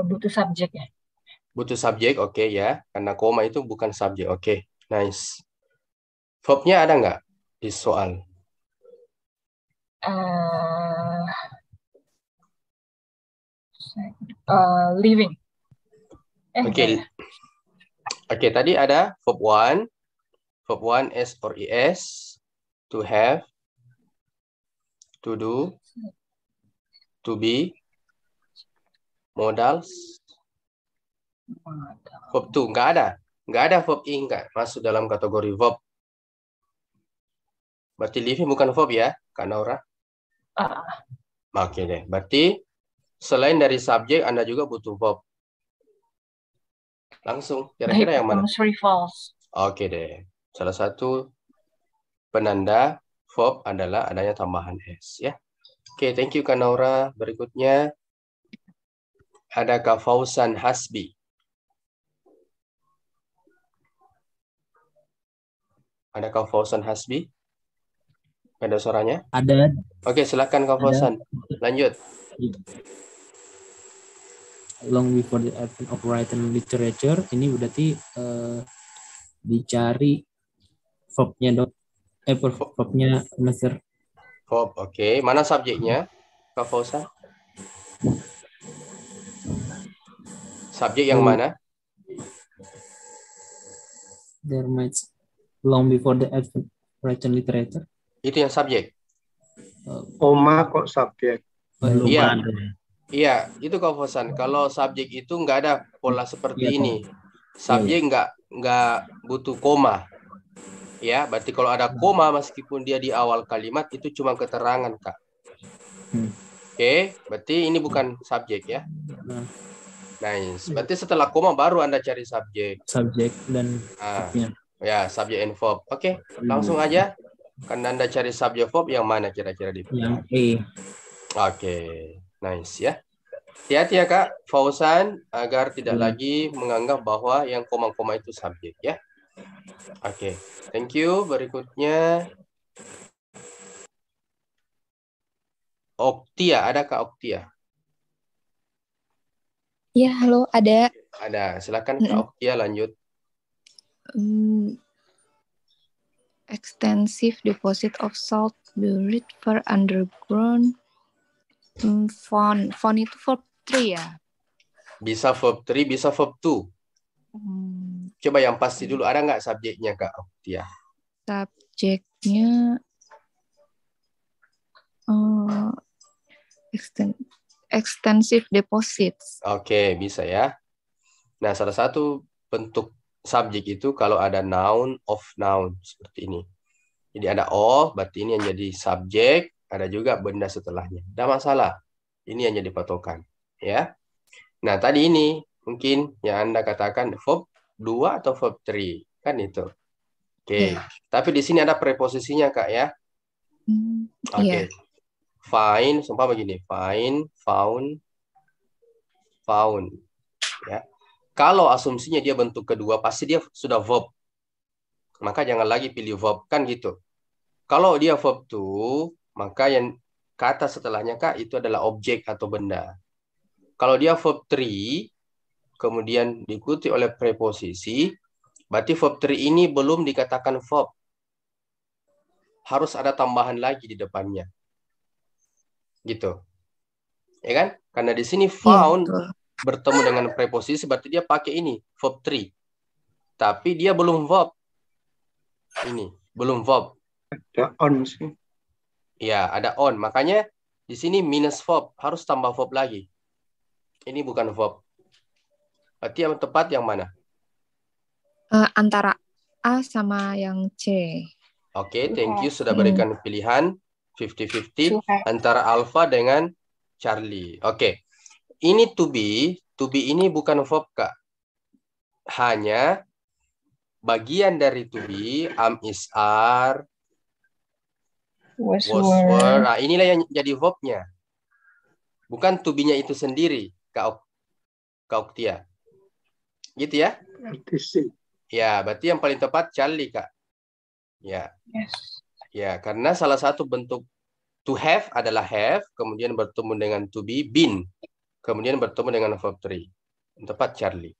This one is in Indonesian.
butuh subjek ya. Butuh subjek, oke okay, ya. Karena koma itu bukan subjek, oke. Okay. Nice. Verbnya ada nggak di soal? Uh, uh, living. Eh, oke. Okay. Oke, okay, tadi ada verb one, verb one s or es, to have, to do, to be, modals, Verb to nggak ada. Nggak ada verb ing nggak masuk dalam kategori verb. Berarti living bukan verb ya, Kak Naura? Uh. Oke deh. Berarti selain dari subjek, Anda juga butuh verb. Langsung, kira-kira yang mana? false. Oke deh. Salah satu penanda verb adalah adanya tambahan s ya. Oke, thank you Kak Naura. Berikutnya ada Kak Fausan Hasbi. Ada Kak Fausan Hasbi? Ada suaranya? Ada. Oke, silakan Kak Fausan. Lanjut. Long before the advent of written literature, ini berarti uh, dicari verbnya dok. Eh, verbnya Master. Verb, oke. Okay. Mana subjeknya, Kak Fausan? Subjek yang mana? There might long before the advent written literature. Itu yang subjek. Koma kok subjek. Iya. Iya, itu kau pesan. Kalau subjek itu nggak ada pola seperti ya, ini. Subjek ya, nggak nggak butuh koma. Ya, berarti kalau ada koma meskipun dia di awal kalimat itu cuma keterangan kak. Hmm. Oke, berarti ini bukan subjek ya. Nah. Nice. Berarti setelah koma baru anda cari subjek. Subjek dan ah. Ya, subjek and verb. Oke, okay, langsung aja. Karena Anda cari subjek verb yang mana kira-kira di Yang E. Oke, okay. nice ya. Hati-hati ya Kak, Fausan agar tidak hmm. lagi menganggap bahwa yang koma-koma itu subjek ya. Oke, okay. thank you. Berikutnya Oktia, ada Kak Oktia? Ya, halo, ada. Ada, silakan Kak Oktia lanjut. Um, extensive deposit of salt buried for underground. Um, font font itu verb 3 ya? Bisa verb 3 bisa verb 2 hmm. coba yang pasti dulu ada nggak subjeknya kak Oktia? Subjeknya uh, exten extensive deposits oke okay, bisa ya nah salah satu bentuk subjek itu kalau ada noun of noun seperti ini. Jadi ada of, berarti ini yang jadi subjek, ada juga benda setelahnya. Tidak masalah. Ini yang jadi patokan. Ya. Nah, tadi ini mungkin yang Anda katakan verb 2 atau verb 3. Kan itu. Oke. Okay. Ya. Tapi di sini ada preposisinya, Kak, ya. Hmm, Oke. Okay. Ya. Find, sumpah begini. Find, found, found. Ya. Kalau asumsinya dia bentuk kedua, pasti dia sudah verb. Maka jangan lagi pilih verb, kan gitu. Kalau dia verb to, maka yang kata setelahnya kak itu adalah objek atau benda. Kalau dia verb three, kemudian diikuti oleh preposisi, berarti verb three ini belum dikatakan verb. Harus ada tambahan lagi di depannya. Gitu. Ya kan? Karena di sini found ya, bertemu dengan preposisi berarti dia pakai ini verb 3. Tapi dia belum verb. Ini, belum verb. Ada on sih. Ya, ada on. Makanya di sini minus verb, harus tambah verb lagi. Ini bukan verb. Berarti yang tepat yang mana? Uh, antara A sama yang C. Oke, okay, thank you sudah berikan pilihan 50-50 antara alpha dengan Charlie. Oke. Okay ini to be, to be ini bukan verb kak. Hanya bagian dari to be, am is are, was, was were. Nah, inilah yang jadi verbnya. Bukan to be-nya itu sendiri, Kak, Kak Oktia. Gitu ya? Ya, berarti yang paling tepat Charlie, Kak. Ya. Yes. Ya, karena salah satu bentuk to have adalah have, kemudian bertemu dengan to be, been. kemudian bertemu dengan verb 3. Yang tepat Charlie.